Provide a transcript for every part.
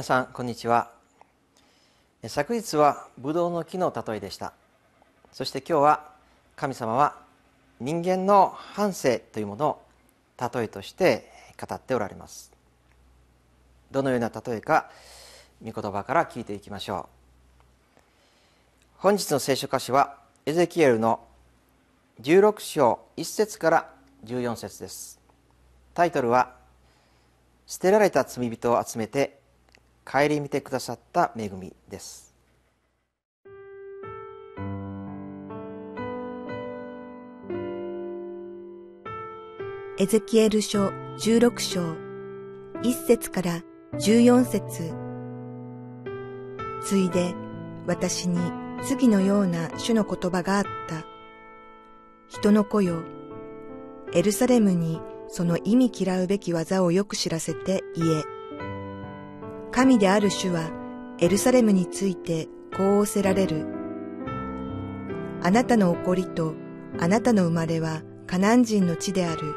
皆さんこんにちは。昨日はブドウの木の例えでした。そして今日は神様は人間の反省というものを例えとして語っておられます。どのような例えか御言葉から聞いていきましょう。本日の聖書箇所はエゼキエルの16章1節から14節です。タイトルは「捨てられた罪人を集めて顧みてくださった恵みですエゼキエル書16章1節から14節ついで私に次のような主の言葉があった。人の子よ、エルサレムにその意味嫌うべき技をよく知らせて言え。神である主はエルサレムについてこう仰せられる。あなたの怒りとあなたの生まれはカナン人の地である。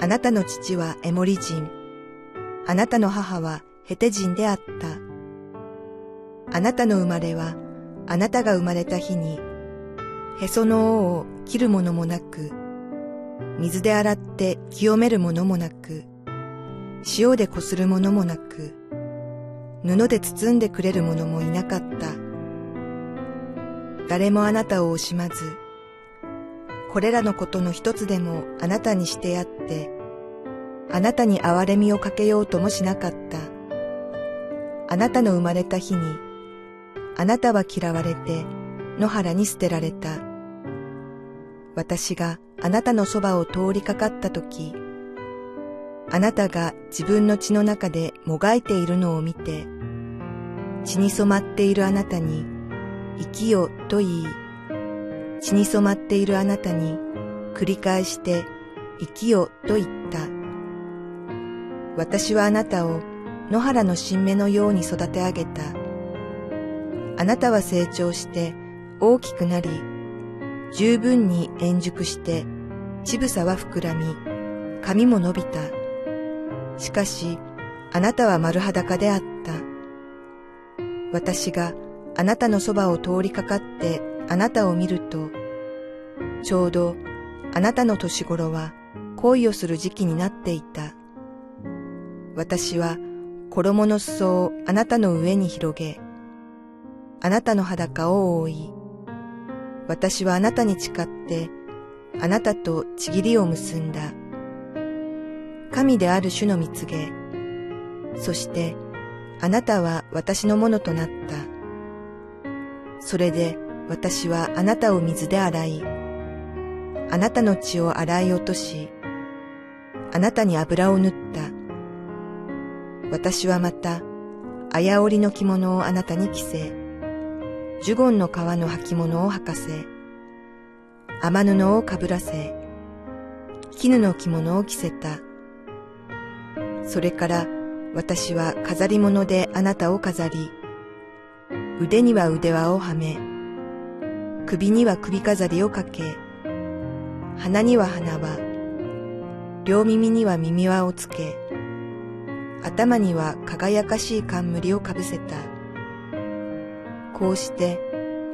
あなたの父はエモリ人。あなたの母はヘテ人であった。あなたの生まれはあなたが生まれた日にへその尾を切るものもなく、水で洗って清めるものもなく、塩でこするものもなく、布で包んでくれる者もいなかった。誰もあなたを惜しまず、これらのことの一つでもあなたにしてやって、あなたに憐れみをかけようともしなかった。あなたの生まれた日に、あなたは嫌われて野原に捨てられた。私があなたのそばを通りかかったとき、あなたが自分の血の中でもがいているのを見て、血に染まっているあなたに、生きよと言い、血に染まっているあなたに、繰り返して生きよと言った。私はあなたを野原の新芽のように育て上げた。あなたは成長して大きくなり、十分に円熟して、乳房は膨らみ、髪も伸びた。しかし、あなたは丸裸であった。私があなたのそばを通りかかってあなたを見ると、ちょうどあなたの年頃は恋をする時期になっていた。私は衣の裾をあなたの上に広げ、あなたの裸を覆い、私はあなたに誓って、あなたとちぎりを結んだ。神である主の蜜げ。そしてあなたは私のものとなった。それで私はあなたを水で洗い、あなたの血を洗い落とし、あなたに油を塗った。私はまた、あやおりの着物をあなたに着せ、ジュゴンの皮の履物を履かせ、雨布をかぶらせ、絹の着物を着せた。それから私は飾り物であなたを飾り、腕には腕輪をはめ、首には首飾りをかけ、鼻には鼻輪、両耳には耳輪をつけ、頭には輝かしい冠をかぶせた。こうして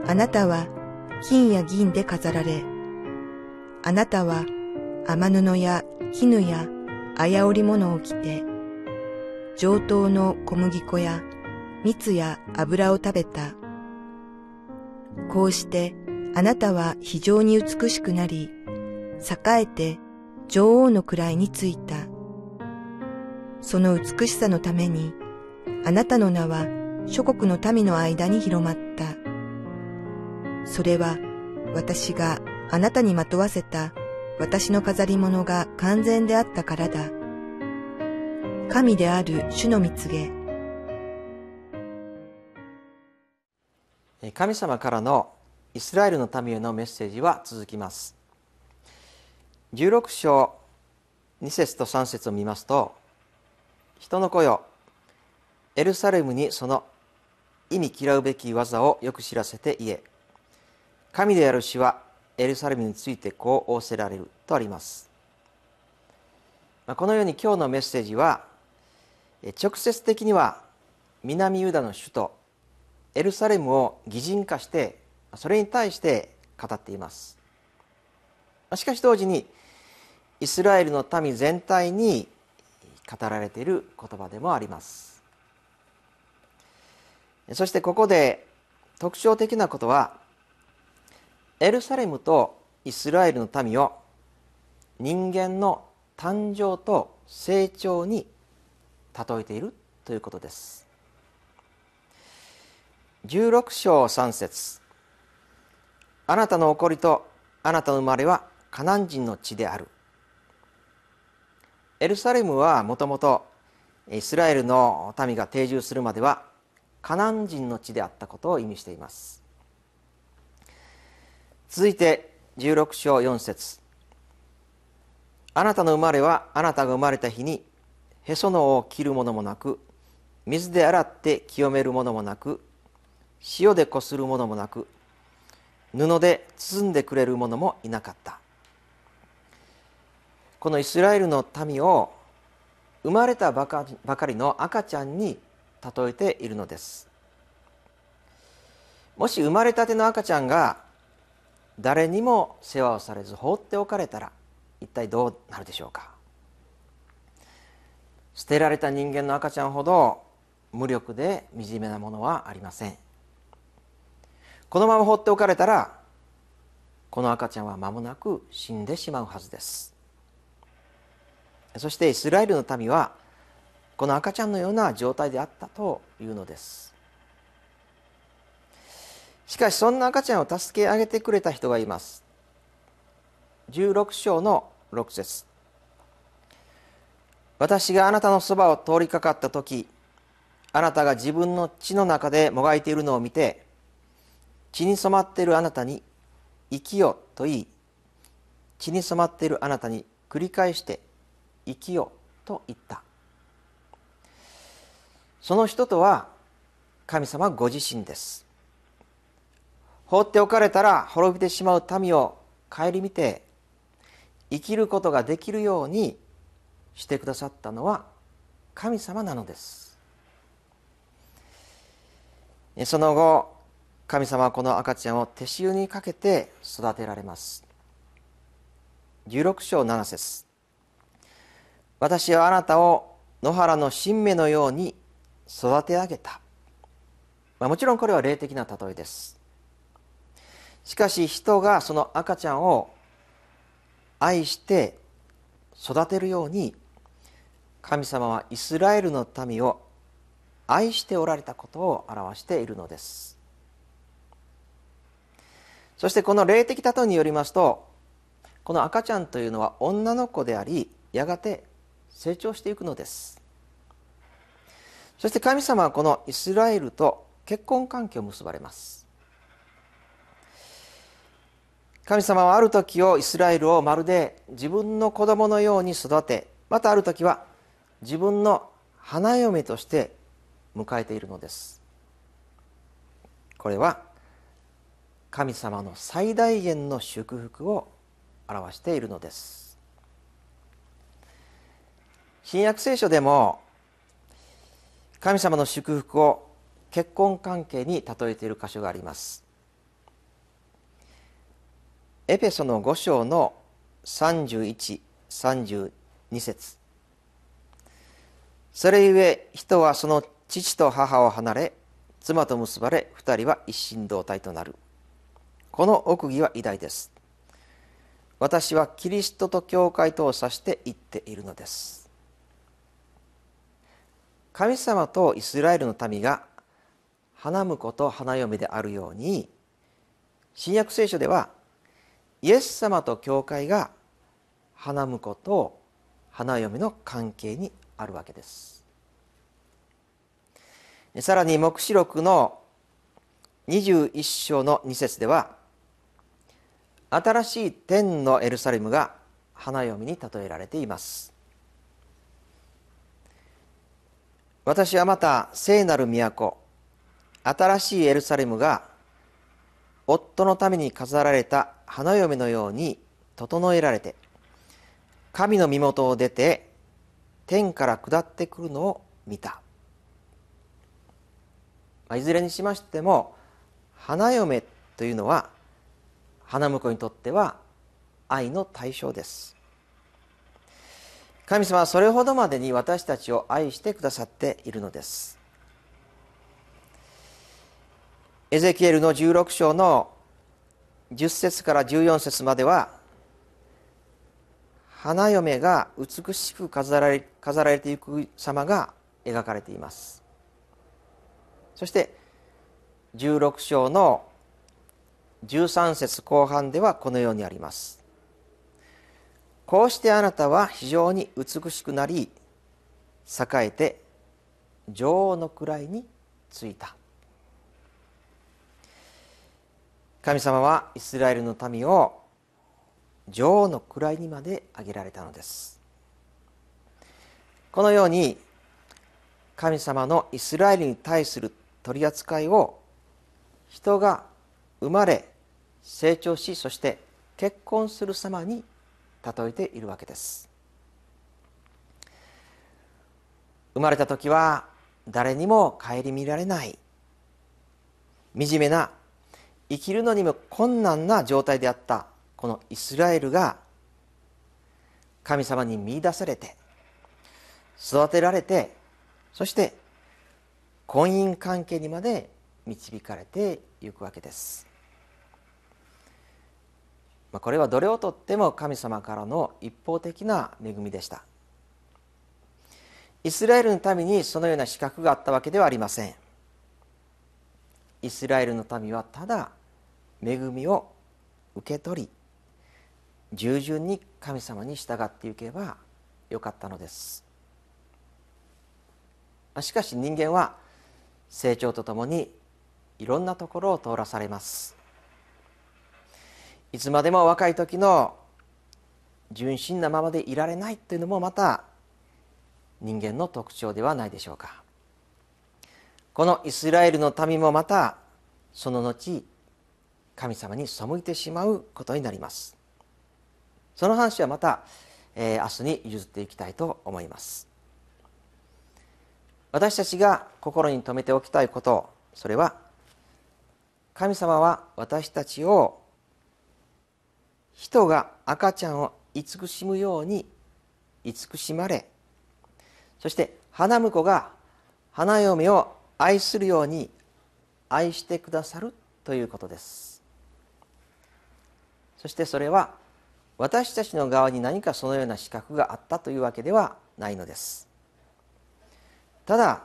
あなたは金や銀で飾られ、あなたは雨布や絹やあやおり物を着て、上等の小麦粉や蜜や油を食べた。こうしてあなたは非常に美しくなり、栄えて女王の位についた。その美しさのために、あなたの名は諸国の民の間に広まった。それは私があなたにまとわせた私の飾り物が完全であったからだ。神である主の蜜げ。神様からのイスラエルの民へのメッセージは続きます。16章2節と3節を見ますと、人の子よ、エルサレムにその意味嫌うべき技をよく知らせて言え。神である主はエルサレムについてこう仰せられるとあります。このように今日のメッセージは直接的には南ユダの首都エルサレムを擬人化してそれに対して語っています。しかし同時にイスラエルの民全体に語られている言葉でもあります。そしてここで特徴的なことはエルサレムとイスラエルの民を人間の誕生と成長に例えているということです。16章3節。あなたの起こりとあなたの生まれはカナン人の地である。エルサレムはもともとイスラエルの民が定住するまではカナン人の地であったことを意味しています。続いて16章4節。あなたの生まれはあなたが生まれた日にへその緒を切るものもなく水で洗って清めるものもなく塩でこするものもなく布で包んでくれる者もいなかった。このイスラエルの民を生まれたばかりの赤ちゃんに例えているのです。もし生まれたての赤ちゃんが誰にも世話をされず放っておかれたら一体どうなるでしょうか。捨てられた人間の赤ちゃんほど無力で惨めなものはありません。このまま放っておかれたらこの赤ちゃんは間もなく死んでしまうはずです。そしてイスラエルの民はこの赤ちゃんのような状態であったというのです。しかしそんな赤ちゃんを助け上げてくれた人がいます。16章の6節。私があなたのそばを通りかかった時あなたが自分の血の中でもがいているのを見て血に染まっているあなたに生きよと言い血に染まっているあなたに繰り返して生きよと言った。その人とは神様ご自身です。放っておかれたら滅びてしまう民を顧みて生きることができるようにしてくださったのは神様なのです。その後神様はこの赤ちゃんを手塩にかけて育てられます。16章7節。私はあなたを野原の新芽のように育て上げた、まあ、もちろんこれは霊的な例えです。しかし人がその赤ちゃんを愛して育てるように神様はイスラエルの民を愛しておられたことを表しているのです。そしてこの霊的例えによりますとこの赤ちゃんというのは女の子でありやがて成長していくのです。そして神様はこのイスラエルと結婚関係を結ばれます。神様はある時をイスラエルをまるで自分の子供のように育てまたある時は自分の花嫁として迎えているのです。これは神様の最大限の祝福を表しているのです。新約聖書でも神様の祝福を結婚関係に例えている箇所があります。エペソの5章の3132節。それゆえ人はその父と母を離れ妻と結ばれ二人は一心同体となる。この奥義は偉大です。私はキリストと教会とを指して言っているのです。神様とイスラエルの民が花婿と花嫁であるように新約聖書ではイエス様と教会が花婿と花嫁の関係にあるわけです。さらに黙示録の21章の2節では新しい天のエルサレムが花嫁に例えられています。私はまた聖なる都新しいエルサレムが夫のために飾られた花嫁のように整えられて神の身元を出て天から下ってくるのを見た。まいずれにしましても花嫁というのは花婿にとっては愛の対象です。神様はそれほどまでに私たちを愛してくださっているのです。エゼキエルの16章の10節から14節までは花嫁が美しく飾られ飾られていく様が描かれています。そして16章の13節後半ではこのようにあります。こうしてあなたは非常に美しくなり栄えて女王の位についた。神様はイスラエルの民を女王の位にまで挙げられたのです。このように神様のイスラエルに対する取り扱いを人が生まれ成長しそして結婚する様に例えているわけです。生まれた時は誰にも顧みられない惨めな生きるのにも困難な状態であったこのイスラエルが神様に見出されて育てられてそして婚姻関係にまで導かれていくわけです。まあ、これはどれをとっても神様からの一方的な恵みでした。イスラエルの民にそのような資格があったわけではありません。イスラエルの民はただ恵みを受け取り従順に神様に従っていけばよかったのです。しかし人間は成長とともにいろんなところを通らされます。いつまでも若い時の純真なままでいられないというのもまた人間の特徴ではないでしょうか。このイスラエルの民もまたその後神様に背いてしまうことになります。その話はまた、えー、明日に譲っていきたいと思います。私たちが心に留めておきたいことそれは神様は私たちを人が赤ちゃんを慈しむように慈しまれそして花婿が花嫁を愛するように愛してくださるということです。そしてそれは私たちの側に何かそのような資格があったというわけではないのです。ただ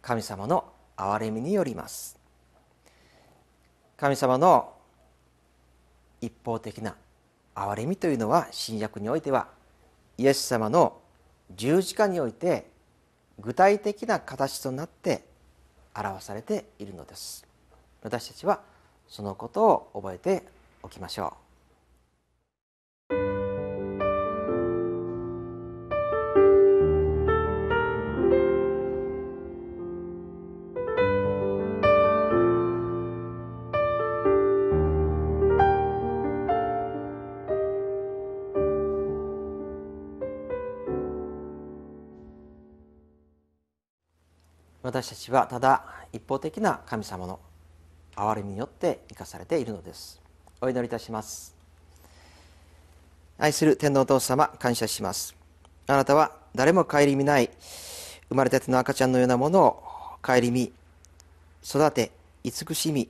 神様の憐れみによります。神様の一方的な憐れみというのは新約においてはイエス様の十字架において具体的な形となって表されているのです。私たちはそのことを覚えておきましょう。私たちはただ一方的な神様の憐れみによって生かされているのです。お祈りいたします。愛する天皇お父様感謝します。あなたは誰も顧みない生まれたての赤ちゃんのようなものを顧み育て慈しみ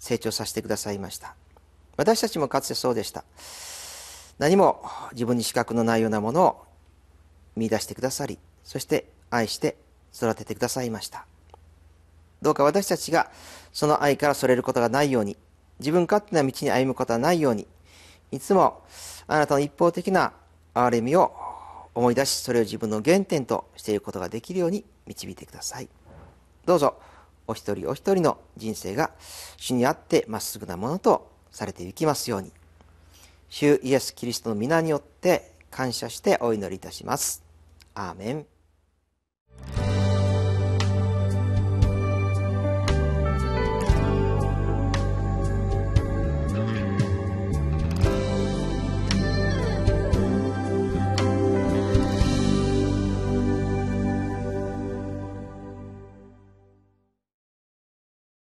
成長させてくださいました。私たちもかつてそうでした。何も自分に資格のないようなものを見出してくださりそして愛して育ててくださいました。どうか私たちがその愛からそれることがないように自分勝手な道に歩むことはないようにいつもあなたの一方的な憐れみを思い出しそれを自分の原点としていることができるように導いてください。どうぞお一人お一人の人生が主にあってまっすぐなものとされていきますように。主イエス・キリストの皆によって感謝してお祈りいたします。アーメン。